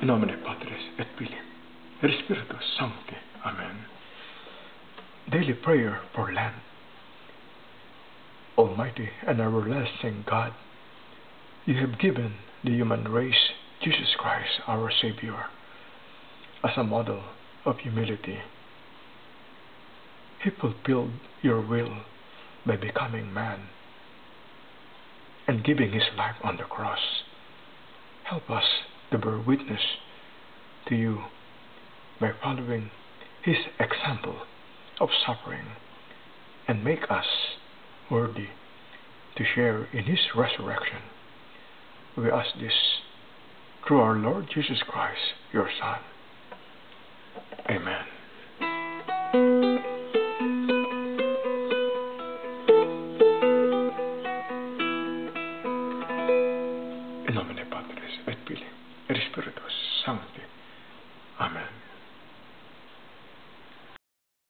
In nomine Patris et Filii et Spiritus Sancti. Amen. Daily Prayer for Lent. Almighty and everlasting God, you have given the human race Jesus Christ, our Savior, as a model of humility. He fulfilled your will by becoming man and giving his life on the cross. Help us to bear witness to you by following his example of suffering and make us worthy to share in his resurrection. We ask this through our Lord Jesus Christ, your Son. Amen. In nomine Patris et Filii Espírito.